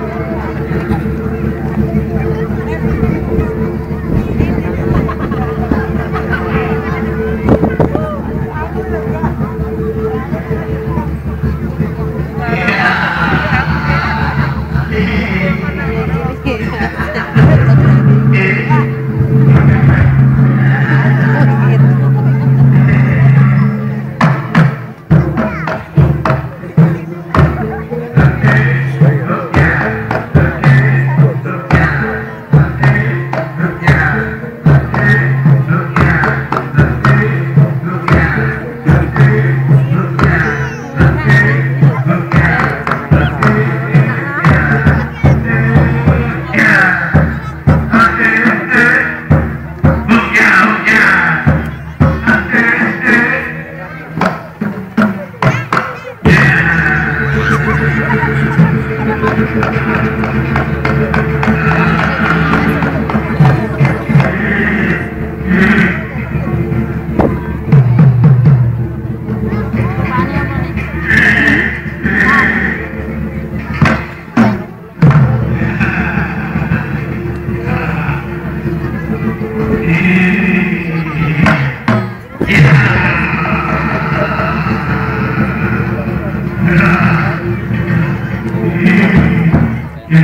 Música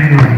Yeah.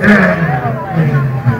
Yeah.